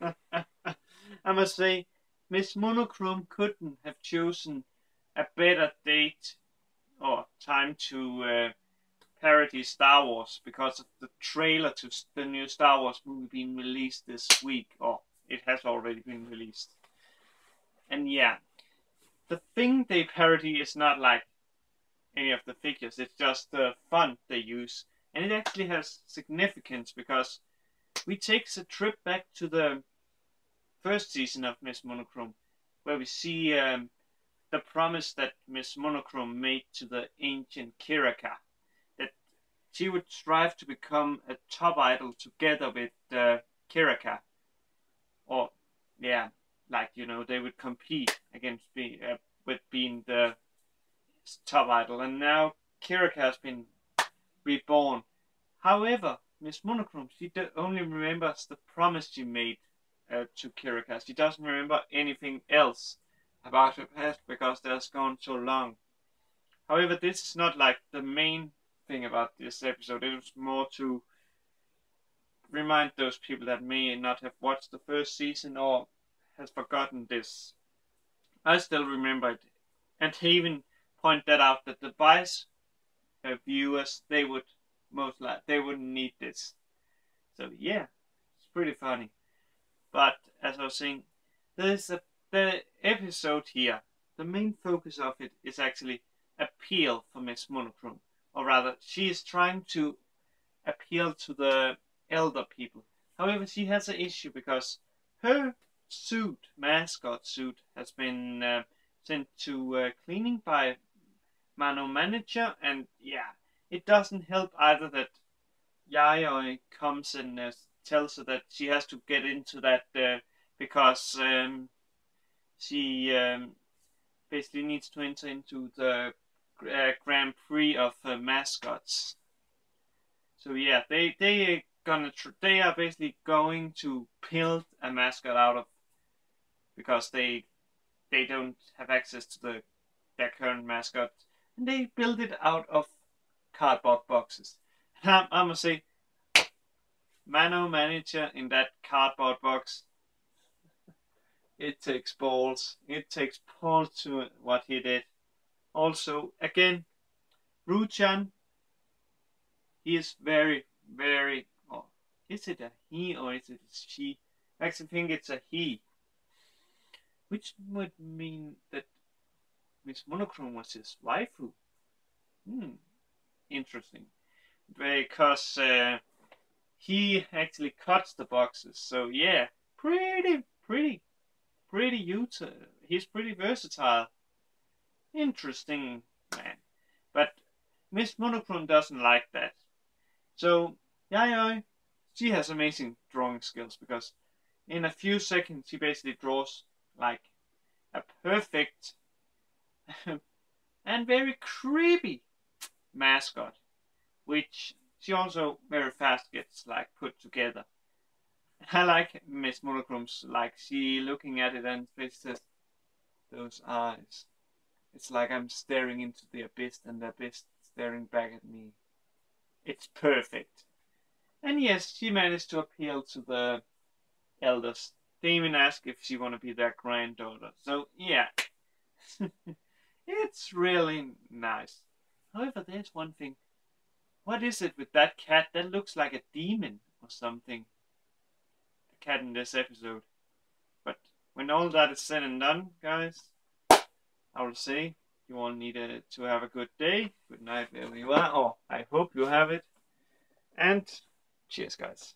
I must say, Miss Monochrome couldn't have chosen a better date or time to uh, parody Star Wars because of the trailer to the new Star Wars movie being released this week, or it has already been released. And yeah, the thing they parody is not like any of the figures, it's just the font they use. And it actually has significance because we take a trip back to the first season of Miss Monochrome, where we see um, the promise that Miss Monochrome made to the ancient Kiraka, that she would strive to become a top idol together with uh, Kiraka, or yeah, like you know they would compete against be, uh, with being the top idol, and now Kiraka has been reborn. However, Miss Monochrome, she only remembers the promise she made uh, to Kiraka. He doesn't remember anything else about her past because it has gone so long. However, this is not like the main thing about this episode. It was more to remind those people that may not have watched the first season or has forgotten this. I still remember it, and he even pointed that out that the vice uh, viewers they would most like they wouldn't need this. So yeah, it's pretty funny. But as I was saying, there's a the episode here. The main focus of it is actually appeal for Miss Monochrome, or rather, she is trying to appeal to the elder people. However, she has an issue because her suit, mascot suit, has been uh, sent to uh, cleaning by Mano Manager, and yeah, it doesn't help either that Yayoi comes and uh, tells her that she has to get into that uh, because um, she um, basically needs to enter into the uh, Grand Prix of uh, mascots. So yeah, they they are gonna they are basically going to build a mascot out of because they they don't have access to the their current mascot, and they build it out of cardboard boxes. And I'm, I'm gonna say, Mano Manager in that cardboard box it takes balls. It takes balls to what he did. Also, again, Ruchan, he is very, very, oh, is it a he or is it a she? I actually think it's a he. Which would mean that Miss Monochrome was his waifu. Hmm, interesting. Because uh, he actually cuts the boxes. So yeah, pretty, pretty pretty util. He's pretty versatile. Interesting man. But Miss Monochrome doesn't like that. So Yayoi, she has amazing drawing skills because in a few seconds she basically draws like a perfect and very creepy mascot, which she also very fast gets like put together. I like Miss Monochrome's, like, she looking at it and it's those eyes. It's like I'm staring into the abyss and the abyss staring back at me. It's perfect. And yes, she managed to appeal to the elders. They even ask if she want to be their granddaughter. So, yeah. it's really nice. However, there's one thing. What is it with that cat? That looks like a demon or something A cat in this episode. But when all that is said and done, guys, I will say you all need a, to have a good day, good night wherever you are, or I hope you have it. And cheers, guys.